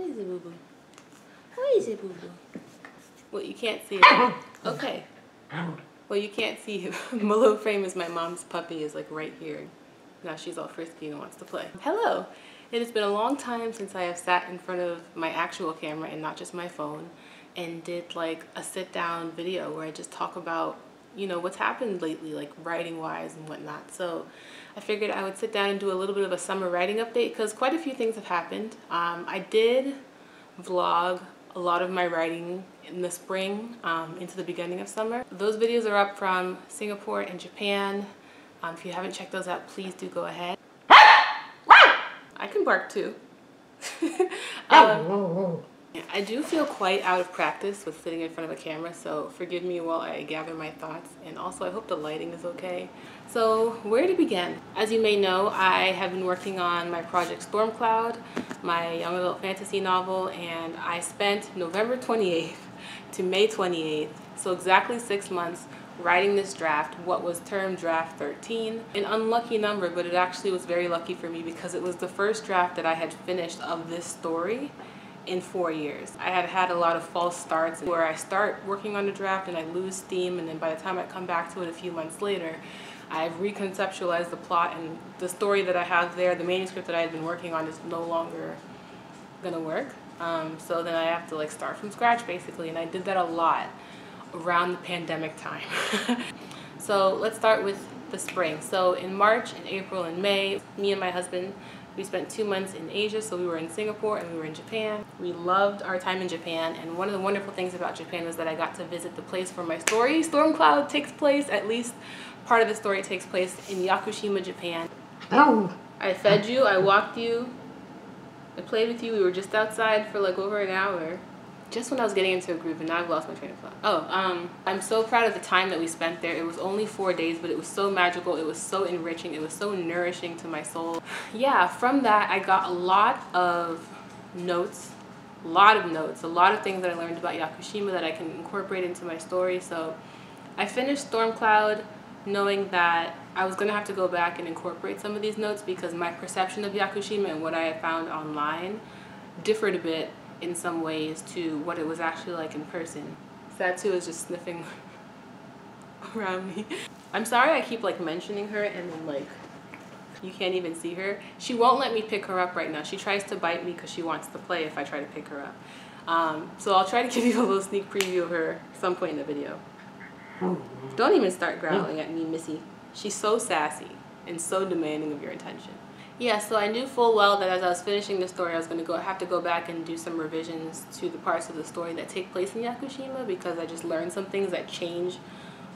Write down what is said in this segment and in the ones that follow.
Where is it, boo boo? Where is it, boo boo? Well, you can't see it. Okay. Well, you can't see him. My little frame is my mom's puppy is like right here. Now she's all frisky and wants to play. Hello. It has been a long time since I have sat in front of my actual camera and not just my phone and did like a sit down video where I just talk about you know what's happened lately like writing wise and whatnot. So I figured I would sit down and do a little bit of a summer writing update because quite a few things have happened. Um, I did vlog a lot of my writing in the spring um, into the beginning of summer. Those videos are up from Singapore and Japan. Um, if you haven't checked those out please do go ahead. I can bark too. Um, I do feel quite out of practice with sitting in front of a camera, so forgive me while I gather my thoughts. And also, I hope the lighting is okay. So, where to begin? As you may know, I have been working on my project Stormcloud, my young adult fantasy novel, and I spent November 28th to May 28th, so exactly six months, writing this draft, what was termed draft 13. An unlucky number, but it actually was very lucky for me because it was the first draft that I had finished of this story in four years. I had had a lot of false starts where I start working on the draft and I lose steam and then by the time I come back to it a few months later, I've reconceptualized the plot and the story that I have there, the manuscript that I had been working on is no longer gonna work. Um, so then I have to like start from scratch basically and I did that a lot around the pandemic time. so let's start with the spring. So in March and April and May, me and my husband we spent two months in Asia, so we were in Singapore and we were in Japan. We loved our time in Japan, and one of the wonderful things about Japan was that I got to visit the place where my story, Storm Cloud, takes place. At least part of the story takes place in Yakushima, Japan. Oh. I fed you, I walked you, I played with you. We were just outside for like over an hour just when I was getting into a groove and now I've lost my train of thought. Oh, um, I'm so proud of the time that we spent there. It was only four days, but it was so magical. It was so enriching. It was so nourishing to my soul. Yeah, from that, I got a lot of notes, a lot of notes, a lot of things that I learned about Yakushima that I can incorporate into my story. So I finished Stormcloud knowing that I was going to have to go back and incorporate some of these notes because my perception of Yakushima and what I had found online differed a bit in some ways to what it was actually like in person. Satu is just sniffing around me. I'm sorry I keep like mentioning her and then like you can't even see her. She won't let me pick her up right now. She tries to bite me because she wants to play if I try to pick her up. Um, so I'll try to give you a little sneak preview of her some point in the video. Don't even start growling at me, Missy. She's so sassy and so demanding of your attention. Yeah, so I knew full well that as I was finishing the story, I was going to go have to go back and do some revisions to the parts of the story that take place in Yakushima because I just learned some things that change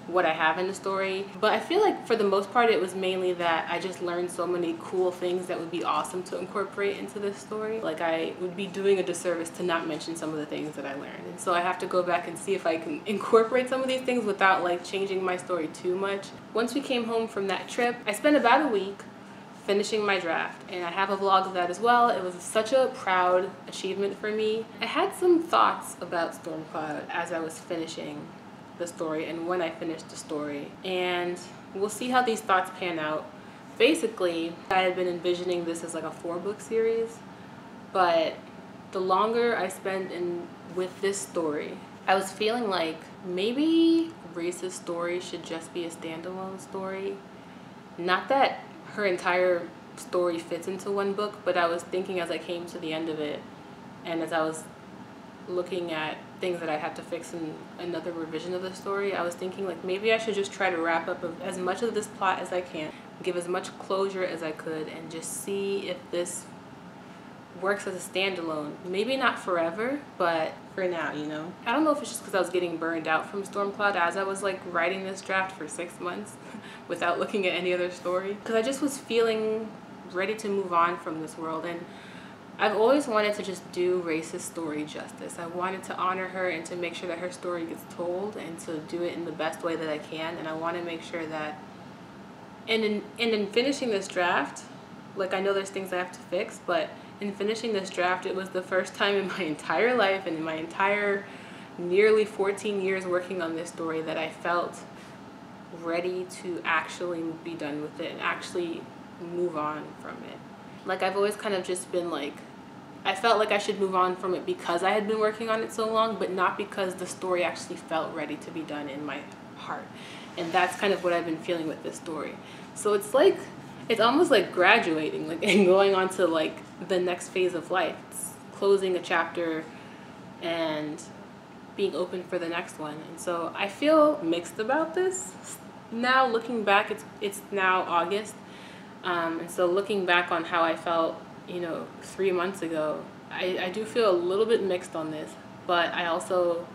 what I have in the story. But I feel like for the most part, it was mainly that I just learned so many cool things that would be awesome to incorporate into this story. Like I would be doing a disservice to not mention some of the things that I learned. And so I have to go back and see if I can incorporate some of these things without like changing my story too much. Once we came home from that trip, I spent about a week finishing my draft and I have a vlog of that as well. It was such a proud achievement for me. I had some thoughts about Stormcloud as I was finishing the story and when I finished the story and we'll see how these thoughts pan out. Basically, I had been envisioning this as like a four book series but the longer I spent in with this story, I was feeling like maybe Grace's story should just be a standalone story. Not that her entire story fits into one book, but I was thinking as I came to the end of it and as I was looking at things that I had to fix in another revision of the story, I was thinking like maybe I should just try to wrap up as much of this plot as I can, give as much closure as I could, and just see if this works as a standalone. Maybe not forever, but for now, you know. I don't know if it's just because I was getting burned out from Stormcloud as I was like writing this draft for six months without looking at any other story. Because I just was feeling ready to move on from this world and I've always wanted to just do Race's story justice. I wanted to honor her and to make sure that her story gets told and to do it in the best way that I can. And I want to make sure that, and in, and in finishing this draft, like I know there's things I have to fix, but in finishing this draft, it was the first time in my entire life and in my entire nearly 14 years working on this story that I felt ready to actually be done with it and actually move on from it. Like I've always kind of just been like I felt like I should move on from it because I had been working on it so long, but not because the story actually felt ready to be done in my heart. And that's kind of what I've been feeling with this story. So it's like, it's almost like graduating, like and going on to like the next phase of life. It's closing a chapter and being open for the next one. And so I feel mixed about this. Now looking back, it's it's now August, um, and so looking back on how I felt, you know, three months ago, I, I do feel a little bit mixed on this. But I also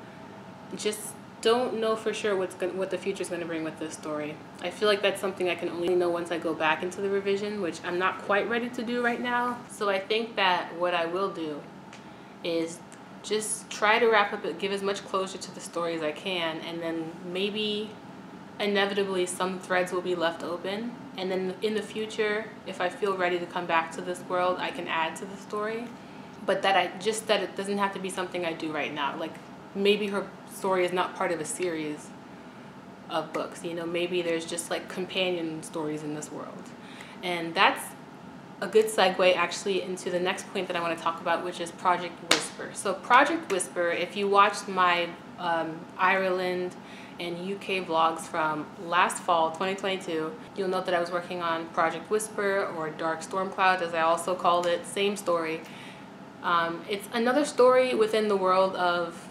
just don't know for sure what's going what the future is going to bring with this story. I feel like that's something I can only know once I go back into the revision, which I'm not quite ready to do right now. So I think that what I will do is just try to wrap up give as much closure to the story as I can and then maybe inevitably some threads will be left open and then in the future if I feel ready to come back to this world I can add to the story but that I just that it doesn't have to be something I do right now like maybe her story is not part of a series of books you know maybe there's just like companion stories in this world and that's a good segue actually into the next point that I want to talk about, which is Project Whisper. So Project Whisper, if you watched my um, Ireland and UK vlogs from last fall, 2022, you'll note that I was working on Project Whisper or Dark Storm Cloud, as I also called it, same story. Um, it's another story within the world of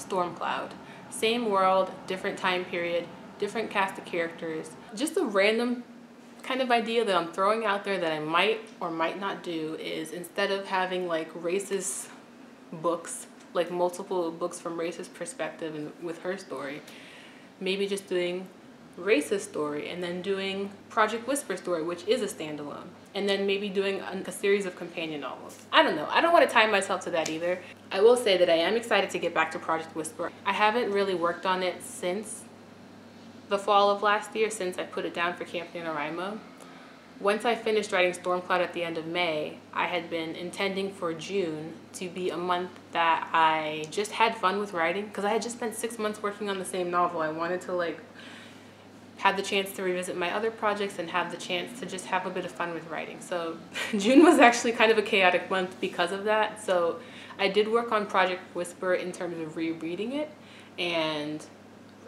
Stormcloud. Same world, different time period, different cast of characters. Just a random kind of idea that I'm throwing out there that I might or might not do is instead of having like Race's books, like multiple books from Race's perspective and with her story, maybe just doing Race's story and then doing Project Whisper story, which is a standalone, and then maybe doing a, series of companion novels. I don't know. I don't want to tie myself to that either. I will say that I am excited to get back to Project Whisper. I haven't really worked on it since the fall of last year since I put it down for Camp NaNoWriMo. Once I finished writing Stormcloud at the end of May, I had been intending for June to be a month that I just had fun with writing because I had just spent six months working on the same novel. I wanted to like have the chance to revisit my other projects and have the chance to just have a bit of fun with writing. So June was actually kind of a chaotic month because of that. So I did work on Project Whisper in terms of rereading it and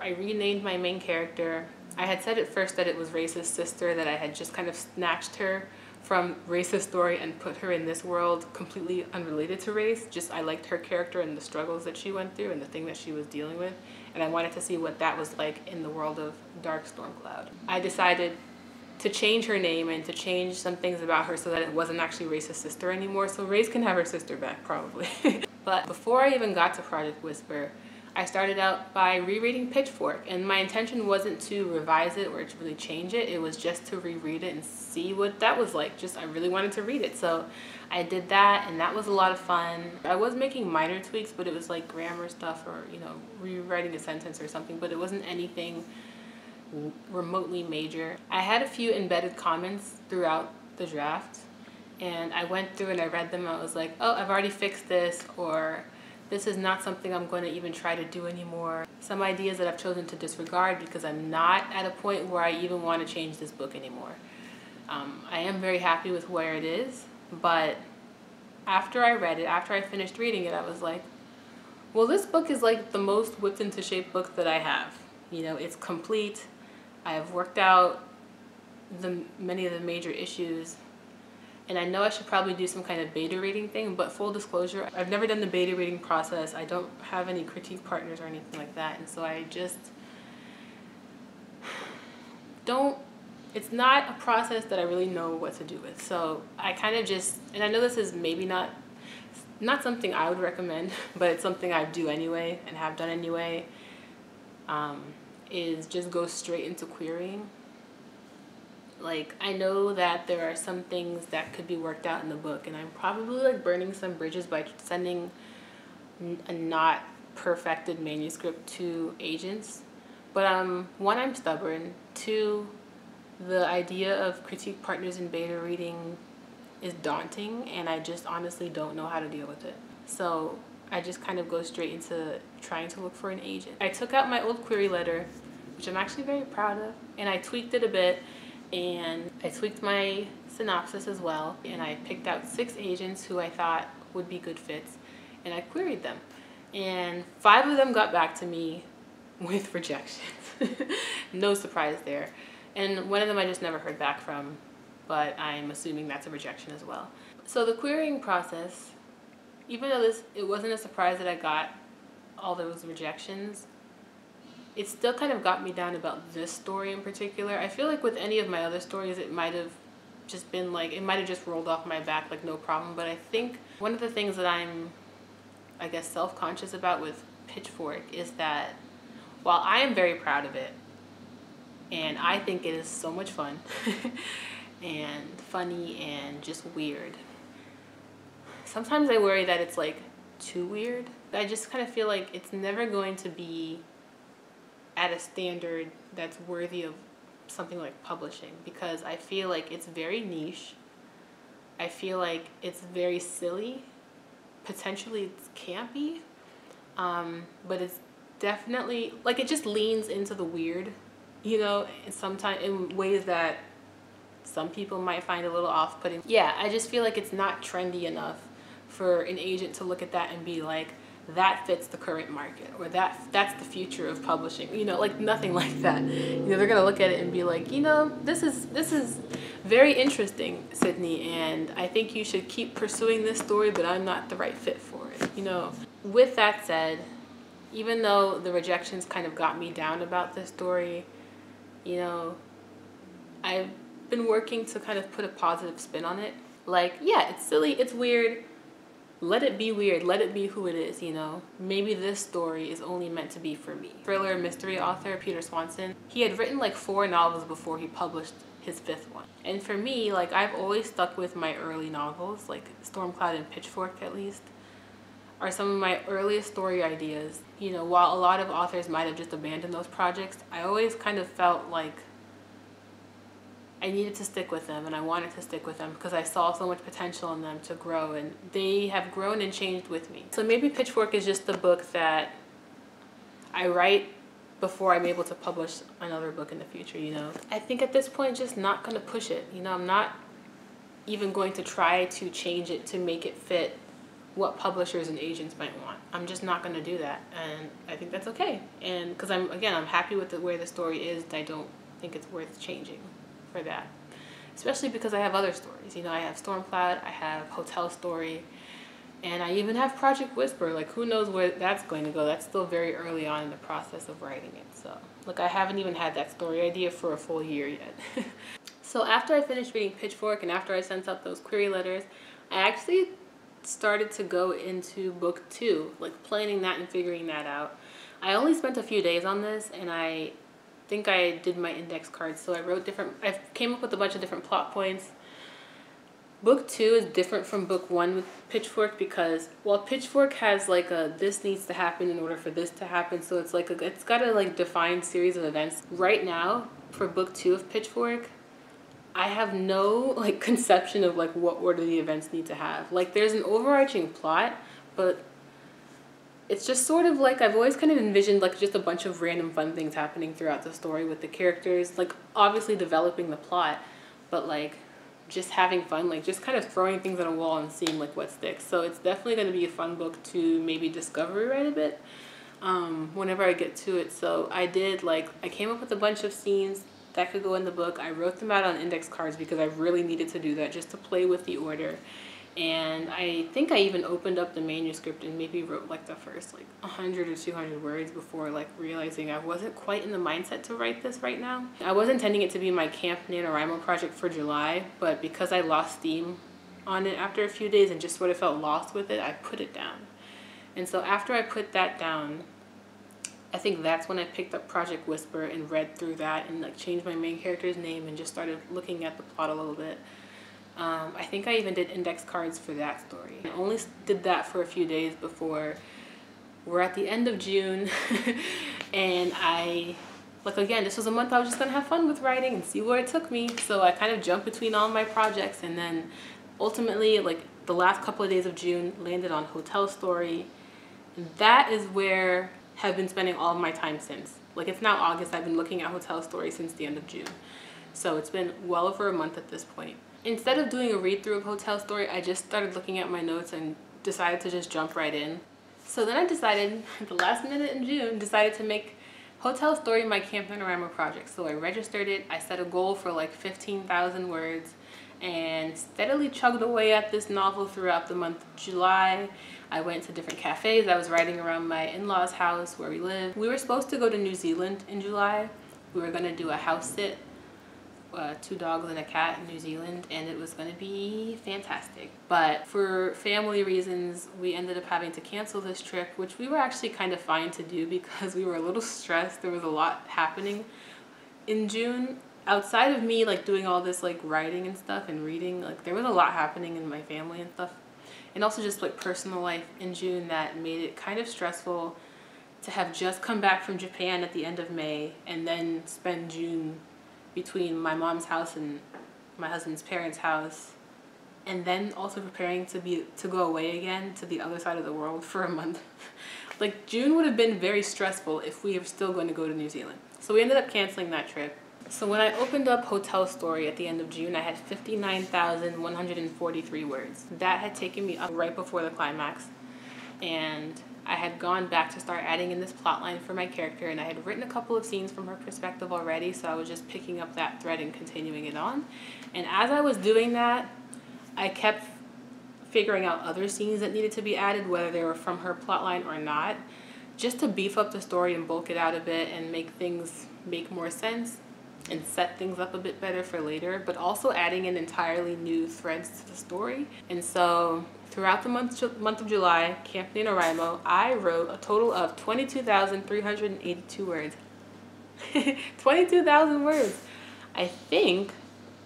I renamed my main character. I had said at first that it was Race's sister, that I had just kind of snatched her from Race's story and put her in this world completely unrelated to race. Just I liked her character and the struggles that she went through and the thing that she was dealing with. And I wanted to see what that was like in the world of Dark Storm Cloud. I decided to change her name and to change some things about her so that it wasn't actually Race's sister anymore. So Race can have her sister back probably. but before I even got to Project Whisper, I started out by rereading Pitchfork, and my intention wasn't to revise it or to really change it. It was just to reread it and see what that was like. Just I really wanted to read it, so I did that, and that was a lot of fun. I was making minor tweaks, but it was like grammar stuff or you know rewriting a sentence or something, but it wasn't anything remotely major. I had a few embedded comments throughout the draft, and I went through and I read them. I was like, oh, I've already fixed this, or this is not something I'm going to even try to do anymore. Some ideas that I've chosen to disregard because I'm not at a point where I even want to change this book anymore. Um, I am very happy with where it is, but after I read it, after I finished reading it, I was like, well, this book is like the most whipped into shape book that I have. You know, it's complete. I have worked out the many of the major issues and I know I should probably do some kind of beta reading thing, but full disclosure, I've never done the beta reading process. I don't have any critique partners or anything like that, and so I just don't, it's not a process that I really know what to do with. So I kind of just, and I know this is maybe not, not something I would recommend, but it's something I do anyway and have done anyway, um, is just go straight into querying like I know that there are some things that could be worked out in the book and I'm probably like burning some bridges by sending a not perfected manuscript to agents. But um one I'm stubborn, two the idea of critique partners in beta reading is daunting and I just honestly don't know how to deal with it. So I just kind of go straight into trying to look for an agent. I took out my old query letter, which I'm actually very proud of, and I tweaked it a bit and I tweaked my synopsis as well, and I picked out six agents who I thought would be good fits, and I queried them. And five of them got back to me with rejections. no surprise there. And one of them I just never heard back from, but I'm assuming that's a rejection as well. So the querying process, even though this it wasn't a surprise that I got all those rejections, it still kind of got me down about this story in particular. I feel like with any of my other stories, it might have just been like, it might have just rolled off my back like no problem. But I think one of the things that I'm, I guess, self conscious about with Pitchfork is that while I am very proud of it, and I think it is so much fun and funny and just weird, sometimes I worry that it's like too weird. I just kind of feel like it's never going to be at a standard that's worthy of something like publishing because I feel like it's very niche. I feel like it's very silly. Potentially it's campy. Um, but it's definitely like it just leans into the weird, you know, sometimes in ways that some people might find a little off-putting. Yeah, I just feel like it's not trendy enough for an agent to look at that and be like, that fits the current market or that that's the future of publishing you know like nothing like that. You know they're gonna look at it and be like you know this is this is very interesting sydney and i think you should keep pursuing this story but i'm not the right fit for it you know. With that said even though the rejections kind of got me down about this story you know i've been working to kind of put a positive spin on it. Like yeah it's silly it's weird let it be weird. Let it be who it is you know? Maybe this story is only meant to be for me. Thriller mystery author peter swanson he had written like four novels before he published his fifth one. And for me like i've always stuck with my early novels like stormcloud and pitchfork at least are some of my earliest story ideas. You know while a lot of authors might have just abandoned those projects i always kind of felt like I needed to stick with them and I wanted to stick with them because I saw so much potential in them to grow and they have grown and changed with me. So maybe Pitchfork is just the book that I write before I'm able to publish another book in the future, you know. I think at this point just not going to push it. You know, I'm not even going to try to change it to make it fit what publishers and agents might want. I'm just not going to do that and I think that's okay. And cuz I'm again, I'm happy with the, where the story is. I don't think it's worth changing for that. Especially because I have other stories. You know, I have Stormcloud, I have Hotel Story, and I even have Project Whisper. Like, who knows where that's going to go? That's still very early on in the process of writing it. So, look, I haven't even had that story idea for a full year yet. so, after I finished reading Pitchfork and after I sent out those query letters, I actually started to go into book two, like planning that and figuring that out. I only spent a few days on this and I think I did my index cards. So I wrote different, I came up with a bunch of different plot points. Book two is different from book one with Pitchfork because while Pitchfork has like a this needs to happen in order for this to happen, so it's like a, it's got a like defined series of events. Right now, for book two of Pitchfork, I have no like conception of like what order the events need to have. Like there's an overarching plot, but it's just sort of like I've always kind of envisioned like just a bunch of random fun things happening throughout the story with the characters, like obviously developing the plot, but like just having fun, like just kind of throwing things on a wall and seeing like what sticks. So it's definitely going to be a fun book to maybe discover right a bit um, whenever I get to it. So I did like, I came up with a bunch of scenes that could go in the book. I wrote them out on index cards because I really needed to do that just to play with the order and I think I even opened up the manuscript and maybe wrote like the first like 100 or 200 words before like realizing I wasn't quite in the mindset to write this right now. I was intending it to be my Camp NaNoWriMo project for July, but because I lost steam on it after a few days and just sort of felt lost with it, I put it down. And so after I put that down, I think that's when I picked up Project Whisper and read through that and like changed my main character's name and just started looking at the plot a little bit. Um, I think I even did index cards for that story. I only did that for a few days before we're at the end of June and I, like again, this was a month I was just gonna have fun with writing and see where it took me. So I kind of jumped between all my projects and then ultimately like the last couple of days of June landed on Hotel Story. And that is where I've been spending all of my time since. Like it's now August, I've been looking at Hotel Story since the end of June. So it's been well over a month at this point. Instead of doing a read through of Hotel Story, I just started looking at my notes and decided to just jump right in. So then I decided, at the last minute in June, decided to make Hotel Story my Camp NaNoWriMo project. So I registered it, I set a goal for like 15,000 words, and steadily chugged away at this novel throughout the month of July. I went to different cafes. I was writing around my in-laws house where we live. We were supposed to go to New Zealand in July. We were gonna do a house sit, uh, two dogs and a cat in New Zealand, and it was gonna be fantastic. But for family reasons, we ended up having to cancel this trip, which we were actually kind of fine to do because we were a little stressed. There was a lot happening in June outside of me like doing all this like writing and stuff and reading like there was a lot happening in my family and stuff and also just like personal life in June that made it kind of stressful to have just come back from Japan at the end of May and then spend June between my mom's house and my husband's parents' house and then also preparing to be to go away again to the other side of the world for a month. like June would have been very stressful if we were still going to go to New Zealand. So we ended up canceling that trip so when I opened up Hotel Story at the end of June, I had 59,143 words. That had taken me up right before the climax. And I had gone back to start adding in this plot line for my character, and I had written a couple of scenes from her perspective already, so I was just picking up that thread and continuing it on. And as I was doing that, I kept figuring out other scenes that needed to be added, whether they were from her plot line or not, just to beef up the story and bulk it out a bit and make things make more sense and set things up a bit better for later, but also adding in entirely new threads to the story. And so throughout the month, month of July, Camp NaNoWriMo, I wrote a total of 22,382 words. 22,000 words. I think,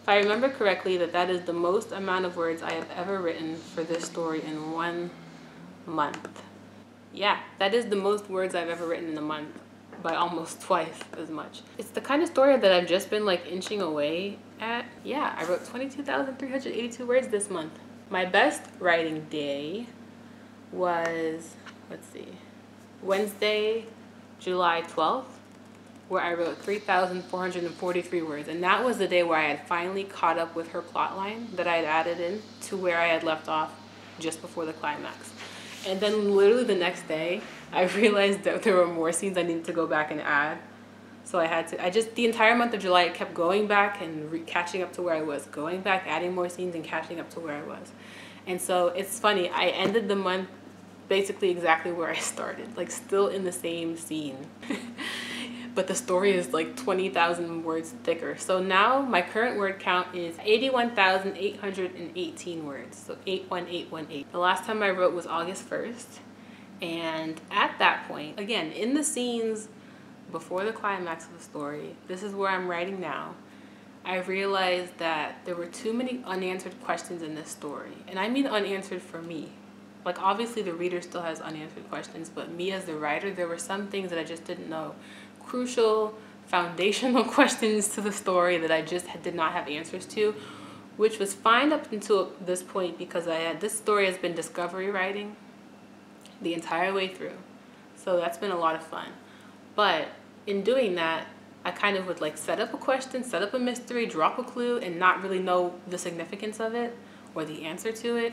if I remember correctly, that that is the most amount of words I have ever written for this story in one month. Yeah, that is the most words I've ever written in a month by almost twice as much. It's the kind of story that I've just been like inching away at. Yeah, I wrote 22,382 words this month. My best writing day was, let's see, Wednesday, July 12th, where I wrote 3,443 words. And that was the day where I had finally caught up with her plot line that I had added in to where I had left off just before the climax. And then literally the next day, I realized that there were more scenes I needed to go back and add. So I had to, I just, the entire month of July, I kept going back and re- catching up to where I was, going back, adding more scenes and catching up to where I was. And so it's funny, I ended the month basically exactly where I started, like still in the same scene. but the story is like 20,000 words thicker. So now my current word count is 81,818 words. So 81818. The last time I wrote was August 1st. And at that point, again, in the scenes before the climax of the story, this is where I'm writing now. I realized that there were too many unanswered questions in this story. And I mean unanswered for me. Like, obviously, the reader still has unanswered questions, but me as the writer, there were some things that I just didn't know crucial foundational questions to the story that I just did not have answers to, which was fine up until this point because I had this story has been discovery writing the entire way through. So that's been a lot of fun. But in doing that, I kind of would like set up a question, set up a mystery, drop a clue, and not really know the significance of it or the answer to it.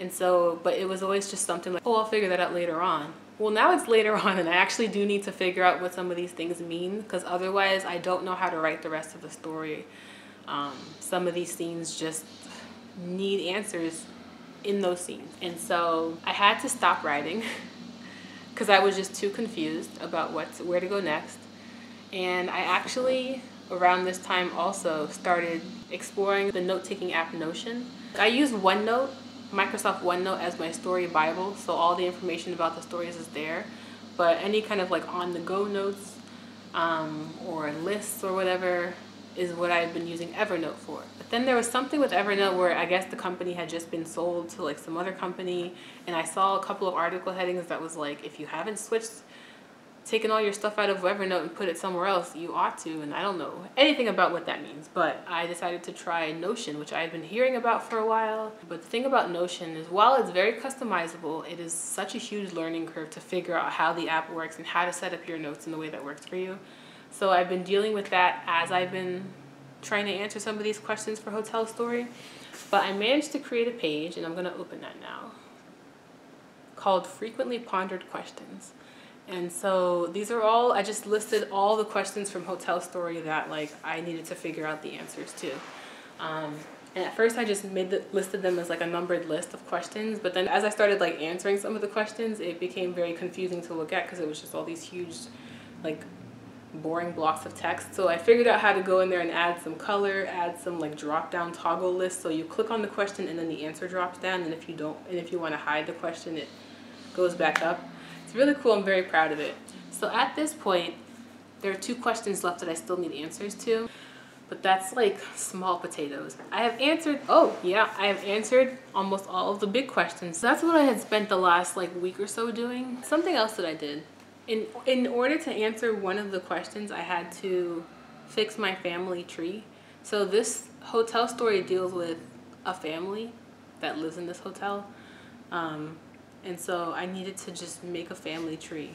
And so, but it was always just something like, oh, I'll figure that out later on. Well, now it's later on, and I actually do need to figure out what some of these things mean because otherwise, I don't know how to write the rest of the story. Um, some of these scenes just need answers in those scenes. And so I had to stop writing because I was just too confused about what to, where to go next. And I actually around this time also started exploring the note-taking app Notion. I use OneNote Microsoft OneNote as my story Bible, so all the information about the stories is there. But any kind of like on the go notes um, or lists or whatever is what I've been using Evernote for. But then there was something with Evernote where I guess the company had just been sold to like some other company, and I saw a couple of article headings that was like, if you haven't switched taken all your stuff out of Evernote and put it somewhere else, you ought to. And I don't know anything about what that means, but I decided to try Notion, which I had been hearing about for a while. But the thing about Notion is while it's very customizable, it is such a huge learning curve to figure out how the app works and how to set up your notes in the way that works for you. So I've been dealing with that as I've been trying to answer some of these questions for Hotel Story. But I managed to create a page, and I'm going to open that now, called Frequently Pondered Questions. And so these are all, I just listed all the questions from Hotel Story that like I needed to figure out the answers to. Um, and at first I just made the, listed them as like a numbered list of questions, but then as I started like answering some of the questions, it became very confusing to look at because it was just all these huge like boring blocks of text. So I figured out how to go in there and add some color, add some like drop down toggle list. So you click on the question and then the answer drops down. And if you don't, and if you want to hide the question, it goes back up. It's really cool. I'm very proud of it. So at this point, there are two questions left that I still need answers to. But that's like small potatoes. I have answered, oh yeah, I have answered almost all of the big questions. So that's what I had spent the last like week or so doing. Something else that I did in in order to answer one of the questions, I had to fix my family tree. So this hotel story deals with a family that lives in this hotel. Um, and so I needed to just make a family tree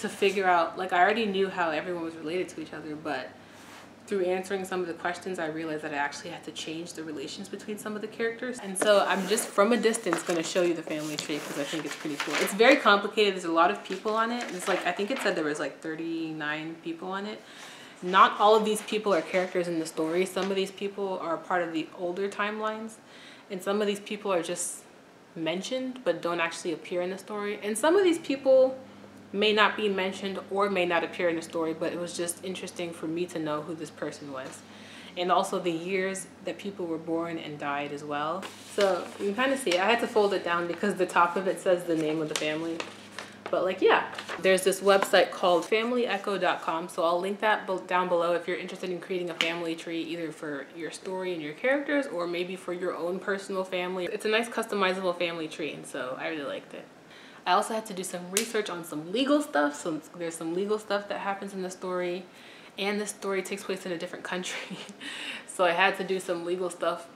to figure out, like I already knew how everyone was related to each other, but through answering some of the questions, I realized that I actually had to change the relations between some of the characters. And so I'm just from a distance going to show you the family tree because I think it's pretty cool. It's very complicated. There's a lot of people on it. It's like, I think it said there was like 39 people on it. Not all of these people are characters in the story. Some of these people are part of the older timelines. And some of these people are just mentioned but don't actually appear in the story. And some of these people may not be mentioned or may not appear in the story, but it was just interesting for me to know who this person was. And also the years that people were born and died as well. So you can kind of see, I had to fold it down because the top of it says the name of the family. But like, yeah, there's this website called familyecho.com. So I'll link that down below if you're interested in creating a family tree, either for your story and your characters, or maybe for your own personal family. It's a nice customizable family tree, and so I really liked it. I also had to do some research on some legal stuff. So there's some legal stuff that happens in the story and the story takes place in a different country. so I had to do some legal stuff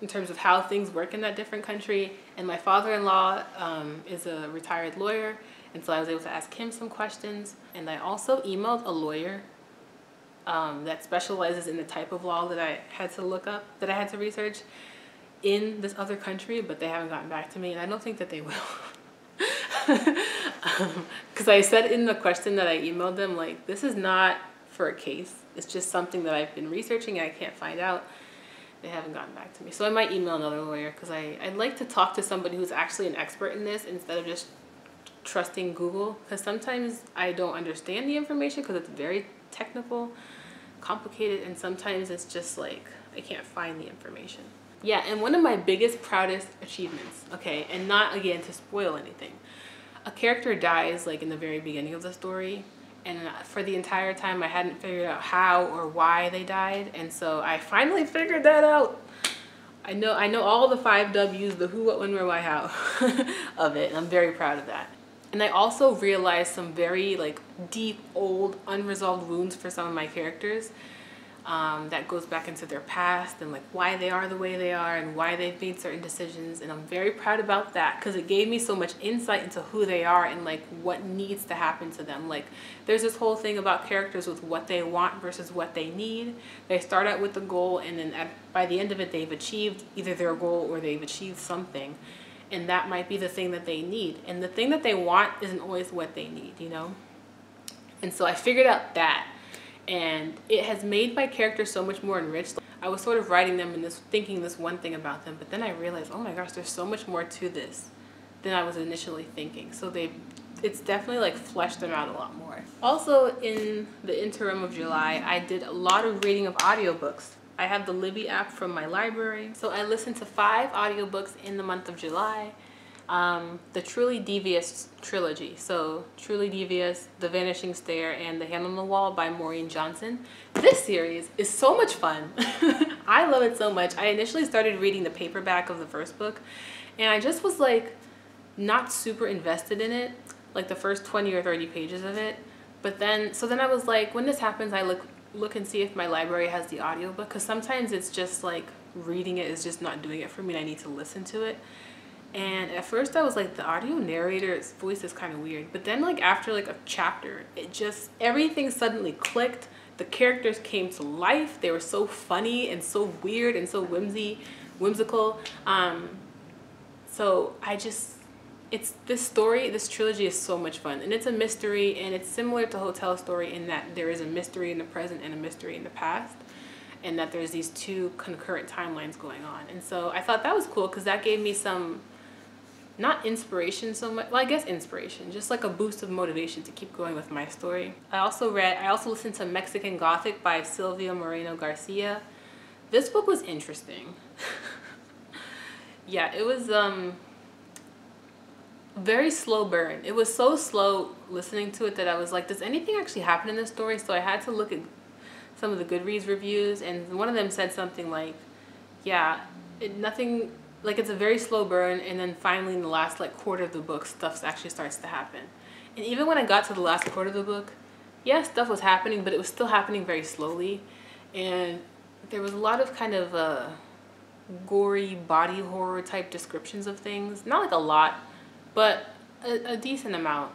in terms of how things work in that different country. And my father-in-law um, is a retired lawyer. And so I was able to ask him some questions. And I also emailed a lawyer um, that specializes in the type of law that I had to look up, that I had to research in this other country, but they haven't gotten back to me. And I don't think that they will. because um, I said in the question that I emailed them, like, this is not for a case. It's just something that I've been researching and I can't find out. They haven't gotten back to me. So I might email another lawyer because I'd like to talk to somebody who's actually an expert in this instead of just trusting Google. Because sometimes I don't understand the information because it's very technical, complicated, and sometimes it's just like I can't find the information. Yeah, and one of my biggest, proudest achievements, okay, and not again to spoil anything, a character dies like in the very beginning of the story and for the entire time I hadn't figured out how or why they died and so I finally figured that out. I know I know all the five W's, the who, what, when, where, why, how of it and I'm very proud of that. And I also realized some very like deep, old, unresolved wounds for some of my characters um, that goes back into their past and like why they are the way they are and why they've made certain decisions and I'm very proud about that because it gave me so much insight into who they are and like what needs to happen to them. Like there's this whole thing about characters with what they want versus what they need. They start out with the goal and then at, by the end of it they've achieved either their goal or they've achieved something and that might be the thing that they need and the thing that they want isn't always what they need you know? And so I figured out that and it has made my characters so much more enriched. I was sort of writing them and this thinking this one thing about them, but then I realized, oh my gosh, there's so much more to this than I was initially thinking. So they it's definitely like fleshed them out a lot more. Also in the interim of July, I did a lot of reading of audiobooks. I have the Libby app from my library. So I listened to five audiobooks in the month of July um, the Truly Devious trilogy. So Truly Devious, The Vanishing Stair, and The Hand on the Wall by Maureen Johnson. This series is so much fun. I love it so much. I initially started reading the paperback of the first book and I just was like not super invested in it, like the first 20 or 30 pages of it. But then, so then I was like, when this happens, I look look and see if my library has the audiobook because sometimes it's just like reading it is just not doing it for me and I need to listen to it. And at first I was like, the audio narrator's voice is kind of weird. But then like after like a chapter, it just, everything suddenly clicked. the characters came to life. They were so funny and so weird and so whimsy, whimsical. Um, so I just, it's this story, this trilogy is so much fun. And it's a mystery and it's similar to Hotel Story in that there is a mystery in the present and a mystery in the past. And that there's these two concurrent timelines going on. And so I thought that was cool because that gave me some not inspiration so much well i guess inspiration just like a boost of motivation to keep going with my story. I also read i also listened to mexican gothic by silvia moreno garcia. This book was interesting. Yeah it was um very slow burn. It was so slow listening to it that i was like does anything actually happen in this story? So i had to look at some of the goodreads reviews and one of them said something like yeah it, nothing like it's a very slow burn and then finally in the last like quarter of the book stuff actually starts to happen. And even when i got to the last quarter of the book yeah stuff was happening but it was still happening very slowly. And there was a lot of kind of uh, gory body horror type descriptions of things. Not like a lot but a, a decent amount.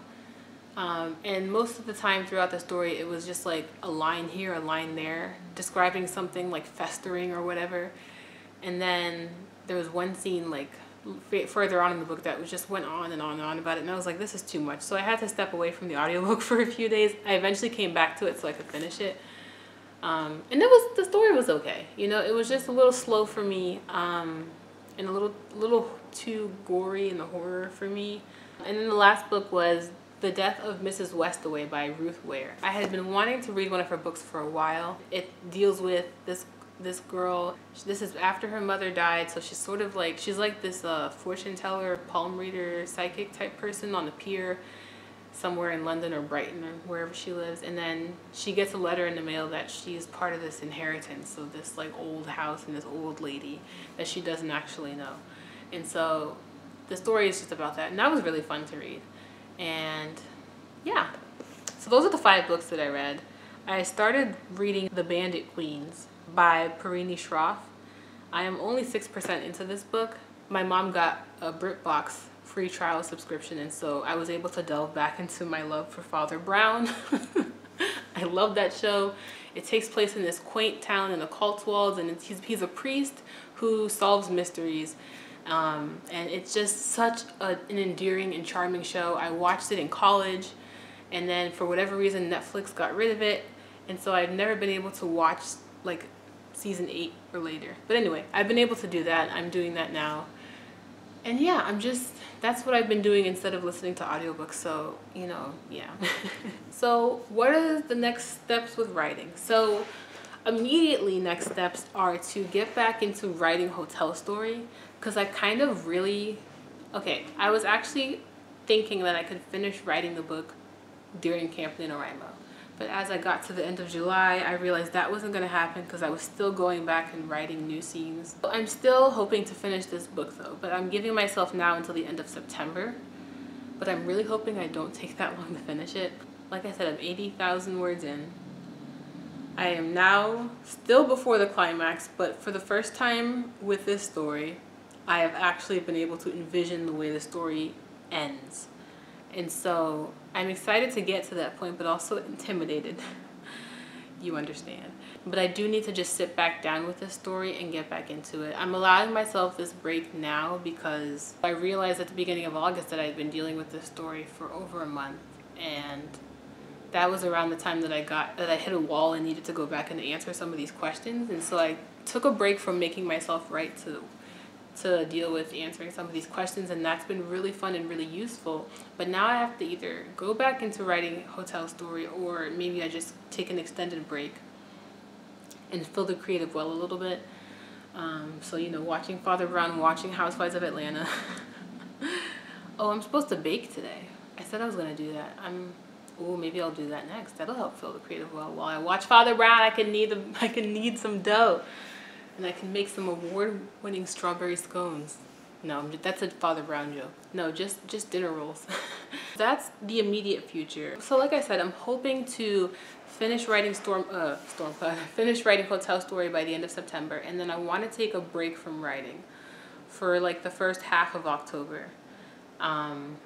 Um, and most of the time throughout the story it was just like a line here a line there describing something like festering or whatever. And then there was one scene like further on in the book that was just went on and on and on about it and I was like this is too much so I had to step away from the audiobook for a few days I eventually came back to it so I could finish it um, and it was the story was okay you know it was just a little slow for me um, and a little little too gory in the horror for me and then the last book was The Death of Mrs. Westaway by Ruth Ware. I had been wanting to read one of her books for a while. It deals with this this girl this is after her mother died so she's sort of like she's like this uh, fortune teller palm reader psychic type person on the pier somewhere in london or brighton or wherever she lives and then she gets a letter in the mail that she's part of this inheritance of this like old house and this old lady that she doesn't actually know. And so the story is just about that and that was really fun to read. And yeah. So those are the five books that i read. I started reading the bandit queens by Parini Shroff. I am only 6% into this book. My mom got a BritBox free trial subscription and so I was able to delve back into my love for Father Brown. I love that show. It takes place in this quaint town in the Cotswolds and he's, he's a priest who solves mysteries. Um, and it's just such a, an endearing and charming show. I watched it in college and then for whatever reason Netflix got rid of it and so I've never been able to watch like season eight or later. But anyway, I've been able to do that. I'm doing that now. And yeah, I'm just, that's what I've been doing instead of listening to audiobooks. So, you know, yeah. so what are the next steps with writing? So immediately next steps are to get back into writing Hotel Story because I kind of really, okay, I was actually thinking that I could finish writing the book during Camp NaNoWriMo. But as I got to the end of July, I realized that wasn't going to happen because I was still going back and writing new scenes. I'm still hoping to finish this book though, but I'm giving myself now until the end of September. But I'm really hoping I don't take that long to finish it. Like I said, I'm 80,000 words in. I am now still before the climax, but for the first time with this story, I have actually been able to envision the way the story ends. And so I'm excited to get to that point, but also intimidated. you understand. But I do need to just sit back down with this story and get back into it. I'm allowing myself this break now because I realized at the beginning of August that I'd been dealing with this story for over a month. And that was around the time that I got, that I hit a wall and needed to go back and answer some of these questions. And so I took a break from making myself write to to deal with answering some of these questions and that's been really fun and really useful. But now i have to either go back into writing hotel story or maybe i just take an extended break and fill the creative well a little bit. Um, so you know watching father brown watching housewives of atlanta. Oh i'm supposed to bake today. I said i was going to do that. I'm oh maybe i'll do that next. That'll help fill the creative well. While i watch father brown i can knead the, i can knead some dough and I can make some award-winning strawberry scones. No, that's a Father Brown joke. No, just just dinner rolls. that's the immediate future. So like I said, I'm hoping to finish writing Storm uh Storm finish writing Hotel Story by the end of September, and then I want to take a break from writing for like the first half of October. Um,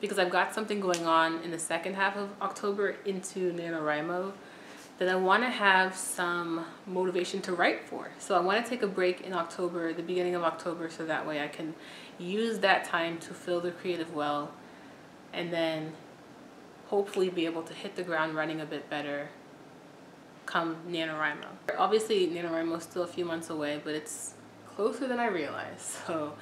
because I've got something going on in the second half of October into NaNoWriMo that I want to have some motivation to write for. So I want to take a break in October, the beginning of October, so that way I can use that time to fill the creative well and then hopefully be able to hit the ground running a bit better come NaNoWriMo. Obviously NaNoWriMo is still a few months away, but it's closer than I realized. So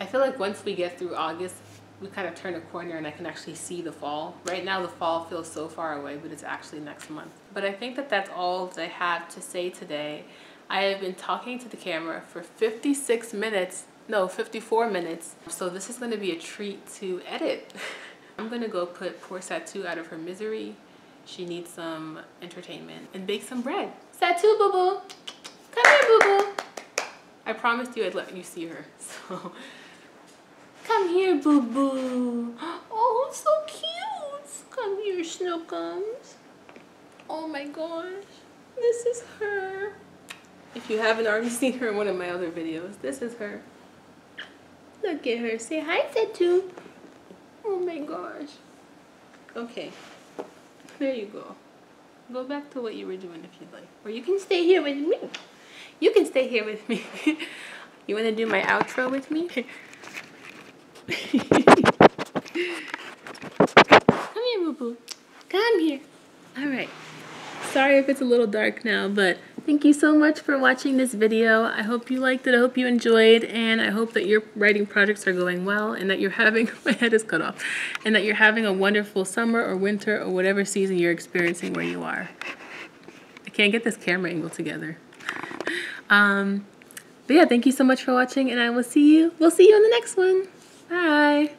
I feel like once we get through August, we kind of turn a corner and I can actually see the fall. Right now the fall feels so far away, but it's actually next month. But I think that that's all that I have to say today. I have been talking to the camera for 56 minutes, no, 54 minutes. So this is gonna be a treat to edit. I'm gonna go put poor Satu out of her misery. She needs some entertainment and bake some bread. Satu boo boo, come here boo boo. I promised you I'd let you see her, so. Come here, boo boo. Oh, so cute. Come here, Snookums. Oh my gosh, this is her. If you haven't already seen her in one of my other videos, this is her. Look at her. Say hi, Satu. Oh my gosh. Okay. There you go. Go back to what you were doing if you'd like. Or you can stay here with me. You can stay here with me. you want to do my outro with me? Come here, Boo Boo. Come here. All right. Sorry if it's a little dark now, but thank you so much for watching this video. I hope you liked it. I hope you enjoyed, and I hope that your writing projects are going well and that you're having, my head is cut off, and that you're having a wonderful summer or winter or whatever season you're experiencing where you are. I can't get this camera angle together. Um, but yeah, thank you so much for watching, and I will see you, we'll see you in the next one. Bye.